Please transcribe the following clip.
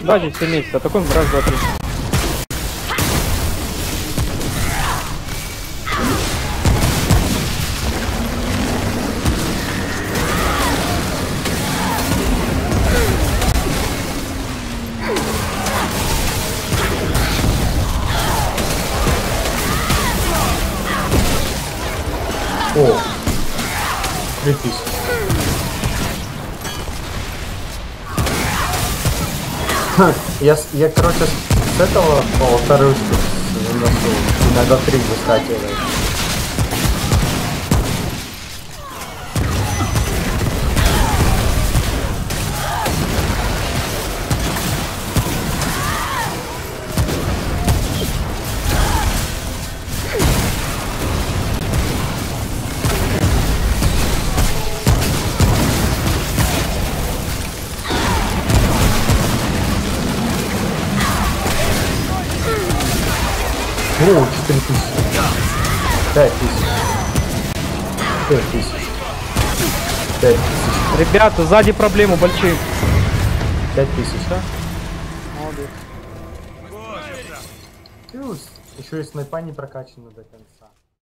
Давайте все вместе. Атакуем. Раз, два, три. О! 3000. Я, я, короче, с этого по вторую заношу. Иногда три выскакивает. О, 4000. 5000. 5000. 5000. Ребята, сзади проблемы большие. 5000. Молодец. Плюс. Еще и снайпа не прокачана до конца.